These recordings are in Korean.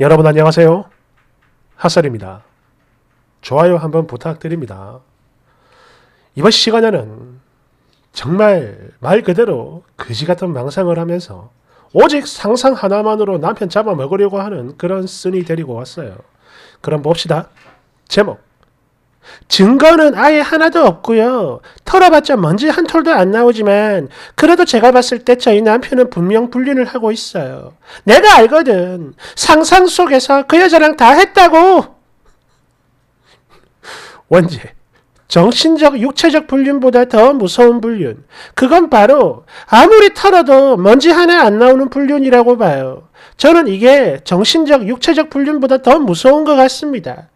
여러분 안녕하세요. 하설입니다. 좋아요 한번 부탁드립니다. 이번 시간에는 정말 말 그대로 그지 같은 망상을 하면서 오직 상상 하나만으로 남편 잡아먹으려고 하는 그런 쓴이 데리고 왔어요. 그럼 봅시다. 제목. 증거는 아예 하나도 없고요. 털어봤자 먼지 한 톨도 안 나오지만 그래도 제가 봤을 때 저희 남편은 분명 불륜을 하고 있어요. 내가 알거든. 상상 속에서 그 여자랑 다 했다고. 원제. 정신적, 육체적 불륜보다 더 무서운 불륜. 그건 바로 아무리 털어도 먼지 하나 안 나오는 불륜이라고 봐요. 저는 이게 정신적, 육체적 불륜보다 더 무서운 것 같습니다.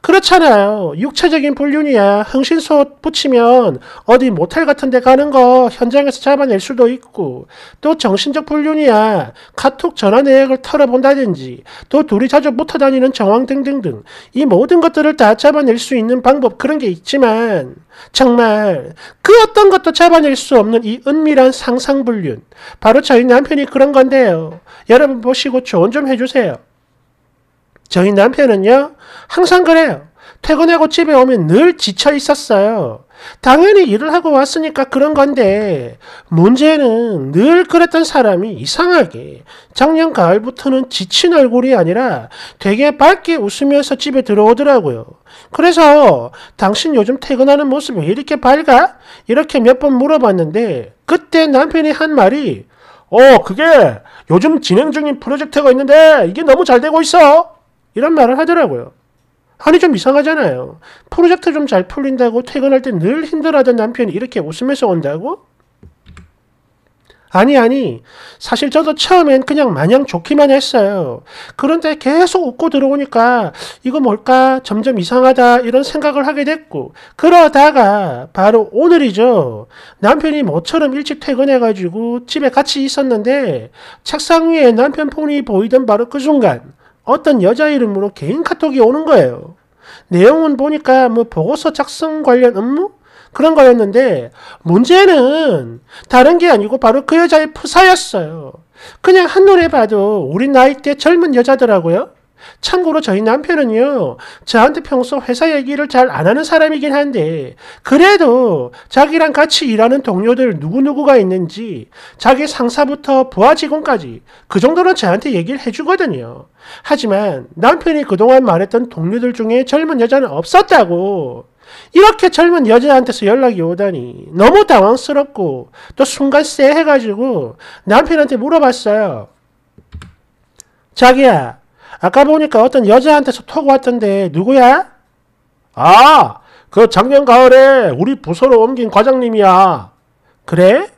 그렇잖아요. 육체적인 불륜이야. 흥신소 붙이면 어디 모텔 같은 데 가는 거 현장에서 잡아낼 수도 있고 또 정신적 불륜이야. 카톡 전화 내역을 털어본다든지 또 둘이 자주 붙어 다니는 정황 등등등 이 모든 것들을 다 잡아낼 수 있는 방법 그런 게 있지만 정말 그 어떤 것도 잡아낼 수 없는 이 은밀한 상상 불륜 바로 저희 남편이 그런 건데요. 여러분 보시고 조언 좀 해주세요. 저희 남편은요, 항상 그래요. 퇴근하고 집에 오면 늘 지쳐 있었어요. 당연히 일을 하고 왔으니까 그런 건데, 문제는 늘 그랬던 사람이 이상하게 작년 가을부터는 지친 얼굴이 아니라 되게 밝게 웃으면서 집에 들어오더라고요. 그래서 당신 요즘 퇴근하는 모습이 왜 이렇게 밝아? 이렇게 몇 번 물어봤는데, 그때 남편이 한 말이, 어, 그게 요즘 진행 중인 프로젝트가 있는데 이게 너무 잘 되고 있어. 이런 말을 하더라고요. 아니 좀 이상하잖아요. 프로젝트 좀 잘 풀린다고 퇴근할 때 늘 힘들어하던 남편이 이렇게 웃으면서 온다고? 아니 아니 사실 저도 처음엔 그냥 마냥 좋기만 했어요. 그런데 계속 웃고 들어오니까 이거 뭘까 점점 이상하다 이런 생각을 하게 됐고 그러다가 바로 오늘이죠. 남편이 모처럼 일찍 퇴근해가지고 집에 같이 있었는데 책상 위에 남편 폰이 보이던 바로 그 순간 어떤 여자 이름으로 개인 카톡이 오는 거예요. 내용은 보니까 뭐 보고서 작성 관련 업무? 그런 거였는데 문제는 다른 게 아니고 바로 그 여자의 프사였어요. 그냥 한눈에 봐도 우리 나이 때 젊은 여자더라고요. 참고로 저희 남편은요, 저한테 평소 회사 얘기를 잘 안 하는 사람이긴 한데, 그래도 자기랑 같이 일하는 동료들 누구누구가 있는지, 자기 상사부터 부하 직원까지, 그 정도는 저한테 얘기를 해주거든요. 하지만 남편이 그동안 말했던 동료들 중에 젊은 여자는 없었다고. 이렇게 젊은 여자한테서 연락이 오다니 너무 당황스럽고 또 순간 쎄해가지고 남편한테 물어봤어요. 자기야, 아까 보니까 어떤 여자한테서 톡 왔던데 누구야? 아, 그 작년 가을에 우리 부서로 옮긴 과장님이야. 그래?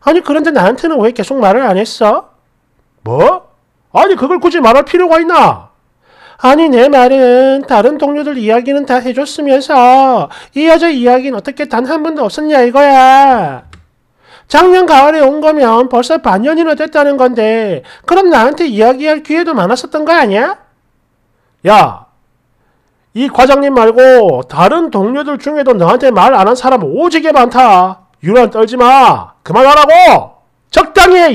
아니 그런데 나한테는 왜 계속 말을 안 했어? 뭐? 아니 그걸 굳이 말할 필요가 있나? 아니 내 말은 다른 동료들 이야기는 다 해줬으면서 이 여자 이야기는 어떻게 단 한 번도 없었냐 이거야. 작년 가을에 온 거면 벌써 반년이나 됐다는 건데 그럼 나한테 이야기할 기회도 많았었던 거 아니야? 야, 이 과장님 말고 다른 동료들 중에도 너한테 말 안 한 사람 오지게 많다. 유난 떨지 마. 그만하라고. 적당히 해.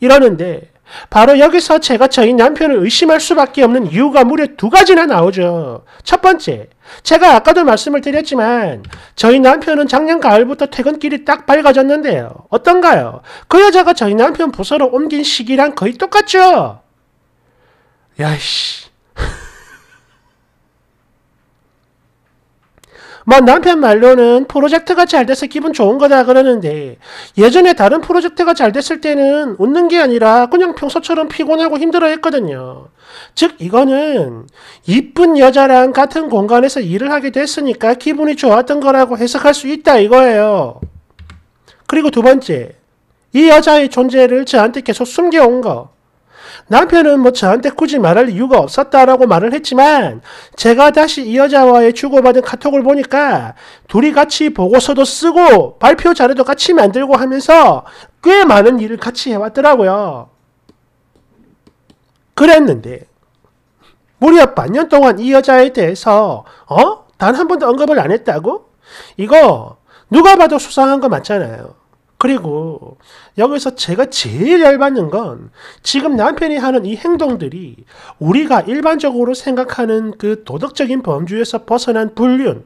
이러는데 바로 여기서 제가 저희 남편을 의심할 수밖에 없는 이유가 무려 두 가지나 나오죠. 첫 번째, 제가 아까도 말씀을 드렸지만 저희 남편은 작년 가을부터 퇴근길이 딱 밝아졌는데요. 어떤가요? 그 여자가 저희 남편 부서로 옮긴 시기랑 거의 똑같죠? 야이씨. 뭐 남편 말로는 프로젝트가 잘 돼서 기분 좋은 거다 그러는데 예전에 다른 프로젝트가 잘 됐을 때는 웃는 게 아니라 그냥 평소처럼 피곤하고 힘들어 했거든요. 즉 이거는 이쁜 여자랑 같은 공간에서 일을 하게 됐으니까 기분이 좋았던 거라고 해석할 수 있다 이거예요. 그리고 두 번째 이 여자의 존재를 저한테 계속 숨겨온 거. 남편은 뭐 저한테 굳이 말할 이유가 없었다라고 말을 했지만 제가 다시 이 여자와의 주고받은 카톡을 보니까 둘이 같이 보고서도 쓰고 발표 자료도 같이 만들고 하면서 꽤 많은 일을 같이 해왔더라고요. 그랬는데 무려 반년 동안 이 여자에 대해서 어? 단 한 번도 언급을 안 했다고? 이거 누가 봐도 수상한 거 맞잖아요. 그리고 여기서 제가 제일 열받는 건 지금 남편이 하는 이 행동들이 우리가 일반적으로 생각하는 그 도덕적인 범주에서 벗어난 불륜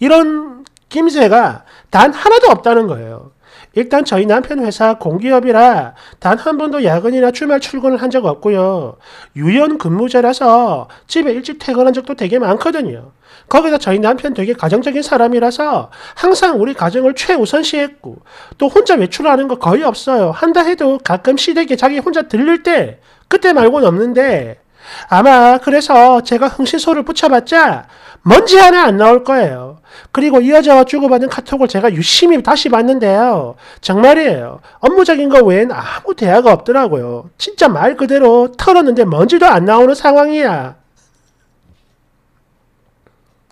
이런 김새가 단 하나도 없다는 거예요. 일단 저희 남편 회사 공기업이라 단 한 번도 야근이나 주말 출근을 한 적 없고요. 유연 근무제라서 집에 일찍 퇴근한 적도 되게 많거든요. 거기다 저희 남편 되게 가정적인 사람이라서 항상 우리 가정을 최우선시했고 또 혼자 외출하는 거 거의 없어요. 한다 해도 가끔 시댁에 자기 혼자 들릴 때 그때 말고는 없는데 아마 그래서 제가 흥신소를 붙여봤자 먼지 하나 안 나올 거예요. 그리고 이 여자와 주고받은 카톡을 제가 유심히 다시 봤는데요. 정말이에요. 업무적인 거 외엔 아무 대화가 없더라고요. 진짜 말 그대로 털었는데 먼지도 안 나오는 상황이야.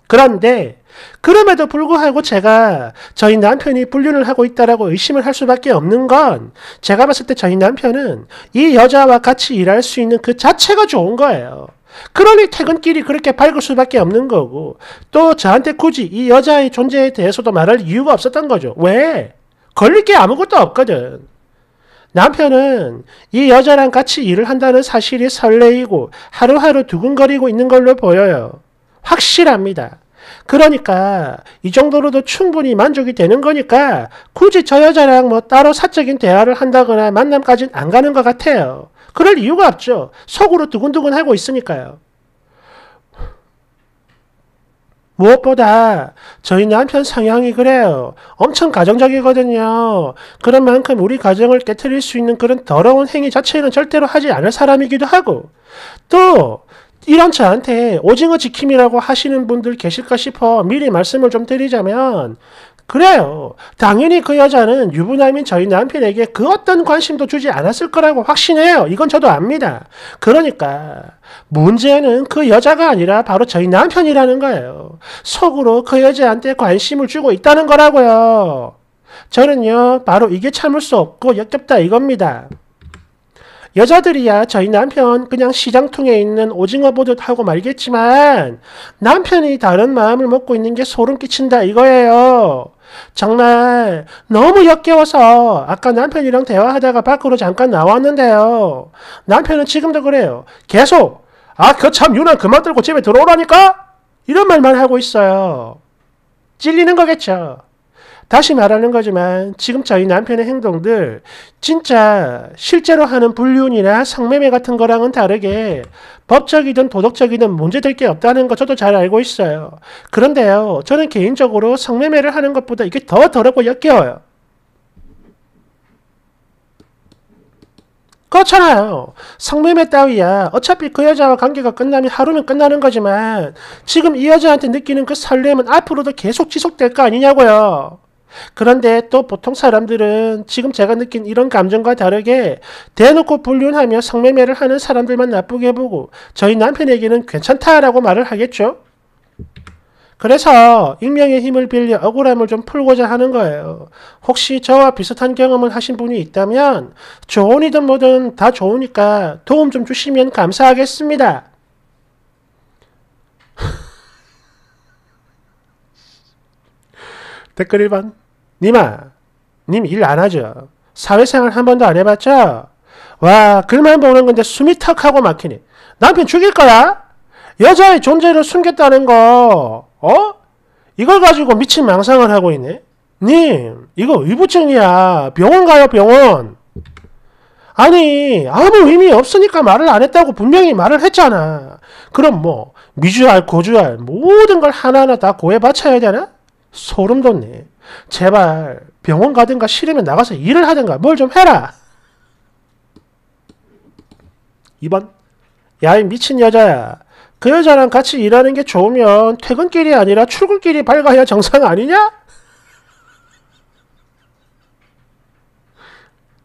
그런데 그럼에도 불구하고 제가 저희 남편이 불륜을 하고 있다라고 의심을 할 수밖에 없는 건 제가 봤을 때 저희 남편은 이 여자와 같이 일할 수 있는 그 자체가 좋은 거예요. 그러니 퇴근길이 그렇게 밝을 수밖에 없는 거고 또 저한테 굳이 이 여자의 존재에 대해서도 말할 이유가 없었던 거죠. 왜? 걸릴 게 아무것도 없거든. 남편은 이 여자랑 같이 일을 한다는 사실이 설레이고 하루하루 두근거리고 있는 걸로 보여요. 확실합니다. 그러니까 이 정도로도 충분히 만족이 되는 거니까 굳이 저 여자랑 뭐 따로 사적인 대화를 한다거나 만남까지는 안 가는 것 같아요. 그럴 이유가 없죠. 속으로 두근두근 하고 있으니까요. 무엇보다 저희 남편 성향이 그래요. 엄청 가정적이거든요. 그런 만큼 우리 가정을 깨뜨릴 수 있는 그런 더러운 행위 자체는 절대로 하지 않을 사람이기도 하고 또 이런 저한테 오징어 지킴이라고 하시는 분들 계실까 싶어 미리 말씀을 좀 드리자면 그래요. 당연히 그 여자는 유부남인 저희 남편에게 그 어떤 관심도 주지 않았을 거라고 확신해요. 이건 저도 압니다. 그러니까 문제는 그 여자가 아니라 바로 저희 남편이라는 거예요. 속으로 그 여자한테 관심을 주고 있다는 거라고요. 저는요, 바로 이게 참을 수 없고 역겹다 이겁니다. 여자들이야 저희 남편 그냥 시장통에 있는 오징어 보듯 하고 말겠지만 남편이 다른 마음을 먹고 있는 게 소름 끼친다 이거예요. 정말 너무 역겨워서 아까 남편이랑 대화하다가 밖으로 잠깐 나왔는데요. 남편은 지금도 그래요. 계속 아 그 참 유난 그만 들고 집에 들어오라니까 이런 말만 하고 있어요. 찔리는 거겠죠. 다시 말하는 거지만 지금 저희 남편의 행동들 진짜 실제로 하는 불륜이나 성매매 같은 거랑은 다르게 법적이든 도덕적이든 문제될 게 없다는 거 저도 잘 알고 있어요. 그런데요, 저는 개인적으로 성매매를 하는 것보다 이게 더 더럽고 역겨워요. 그렇잖아요. 성매매 따위야. 어차피 그 여자와 관계가 끝나면 하루면 끝나는 거지만 지금 이 여자한테 느끼는 그 설렘은 앞으로도 계속 지속될 거 아니냐고요. 그런데 또 보통 사람들은 지금 제가 느낀 이런 감정과 다르게 대놓고 불륜하며 성매매를 하는 사람들만 나쁘게 보고 저희 남편에게는 괜찮다라고 말을 하겠죠. 그래서 익명의 힘을 빌려 억울함을 좀 풀고자 하는 거예요. 혹시 저와 비슷한 경험을 하신 분이 있다면 좋은이든 뭐든 다 좋으니까 도움 좀 주시면 감사하겠습니다. 댓글 1번 님아, 님 일 안 하죠? 사회생활 한 번도 안 해봤죠? 와, 글만 보는 건데 숨이 턱 하고 막히네. 남편 죽일 거야? 여자의 존재를 숨겼다는 거, 어? 이걸 가지고 미친 망상을 하고 있네? 님, 이거 의부증이야. 병원 가요, 병원. 아니, 아무 의미 없으니까 말을 안 했다고 분명히 말을 했잖아. 그럼 뭐, 미주알, 고주알, 모든 걸 하나하나 다 고해 바쳐야 되나? 소름 돋네. 제발 병원 가든가 싫으면 나가서 일을 하든가 뭘 좀 해라. 2번 야이 미친 여자야. 그 여자랑 같이 일하는 게 좋으면 퇴근길이 아니라 출근길이 밝아야 정상 아니냐?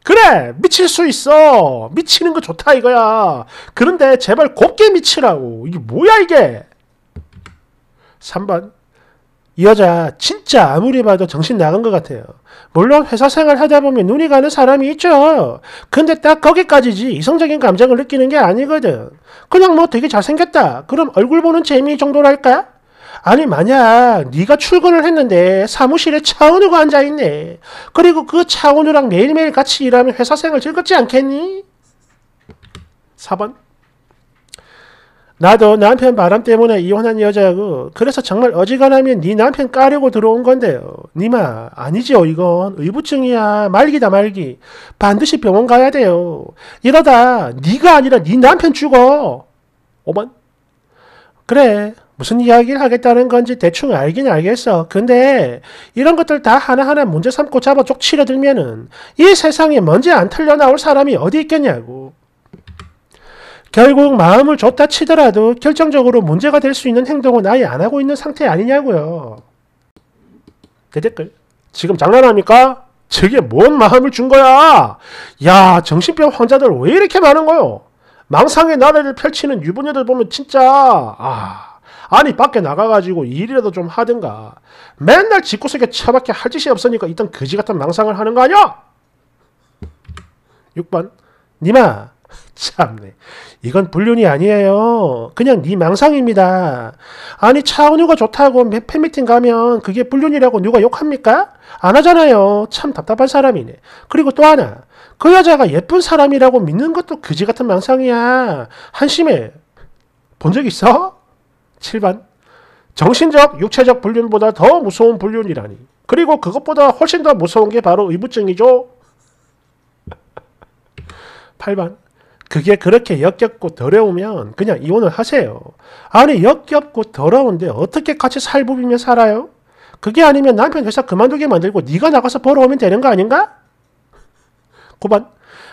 그래 미칠 수 있어 미치는 거 좋다 이거야 그런데 제발 곱게 미치라고 이게 뭐야 이게 3번 이 여자 진짜 아무리 봐도 정신 나간 것 같아요. 물론 회사 생활 하다 보면 눈이 가는 사람이 있죠. 근데 딱 거기까지지 이성적인 감정을 느끼는 게 아니거든. 그냥 뭐 되게 잘생겼다. 그럼 얼굴 보는 재미 정도랄까? 아니 만약 네가 출근을 했는데 사무실에 차은우가 앉아있네. 그리고 그 차은우랑 매일매일 같이 일하면 회사 생활 즐겁지 않겠니? 4번 나도 남편 바람 때문에 이혼한 여자고 그래서 정말 어지간하면 네 남편 까려고 들어온 건데요. 니마 아니지요 이건 의부증이야 말기다 말기 반드시 병원 가야 돼요. 이러다 네가 아니라 네 남편 죽어. 5번 그래 무슨 이야기를 하겠다는 건지 대충 알긴 알겠어. 근데 이런 것들 다 하나하나 문제 삼고 잡아 쪽 치려들면은 이 세상에 먼지 안 털려 나올 사람이 어디 있겠냐고. 결국 마음을 줬다 치더라도 결정적으로 문제가 될 수 있는 행동은 아예 안 하고 있는 상태 아니냐고요. 대댓글. 지금 장난합니까? 저게 뭔 마음을 준 거야? 야, 정신병 환자들 왜 이렇게 많은 거요? 망상의 나래를 펼치는 유부녀들 보면 진짜 아 아니 밖에 나가가지고 일이라도 좀 하든가 맨날 집구석에 처박혀 할 짓이 없으니까 일단 거지 같은 망상을 하는 거 아니야? 6번 니마 참네 이건 불륜이 아니에요 그냥 네 망상입니다 아니 차은우가 좋다고 팬미팅 가면 그게 불륜이라고 누가 욕합니까? 안 하잖아요 참 답답한 사람이네 그리고 또 하나 그 여자가 예쁜 사람이라고 믿는 것도 그지 같은 망상이야. 한심해. 본 적 있어? 7번. 정신적, 육체적 불륜보다 더 무서운 불륜이라니. 그리고 그것보다 훨씬 더 무서운 게 바로 의부증이죠. 8번. 그게 그렇게 역겹고 더러우면 그냥 이혼을 하세요. 아니 역겹고 더러운데 어떻게 같이 살부비며 살아요? 그게 아니면 남편 회사 그만두게 만들고 네가 나가서 벌어오면 되는 거 아닌가? 9번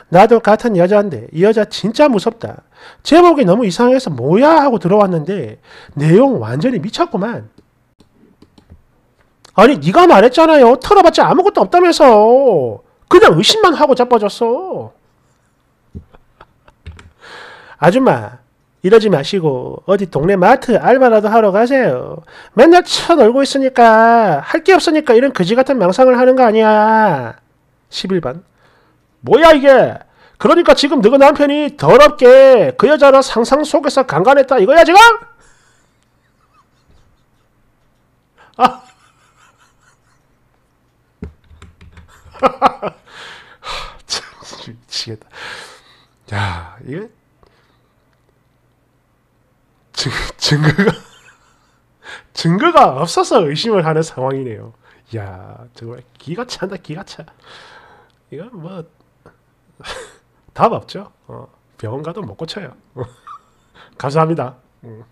나도 같은 여자인데 이 여자 진짜 무섭다. 제목이 너무 이상해서 뭐야 하고 들어왔는데 내용 완전히 미쳤구만. 아니 네가 말했잖아요. 털어봤자 아무것도 없다면서. 그냥 의심만 하고 자빠졌어. 아줌마 이러지 마시고 어디 동네 마트 알바라도 하러 가세요. 맨날 쳐놀고 있으니까 할 게 없으니까 이런 거지 같은 망상을 하는 거 아니야. 11번 뭐야 이게? 그러니까 지금 너희 남편이 더럽게 그 여자를 상상 속에서 강간했다 이거야 지금? 아. 참 미치겠다. 야 이게 증, 증거가 증거가 없어서 의심을 하는 상황이네요. 야 정말 기가 찬다 기가 차. 이건 뭐 답 없죠. 어, 병원 가도 못 고쳐요. 감사합니다. 음.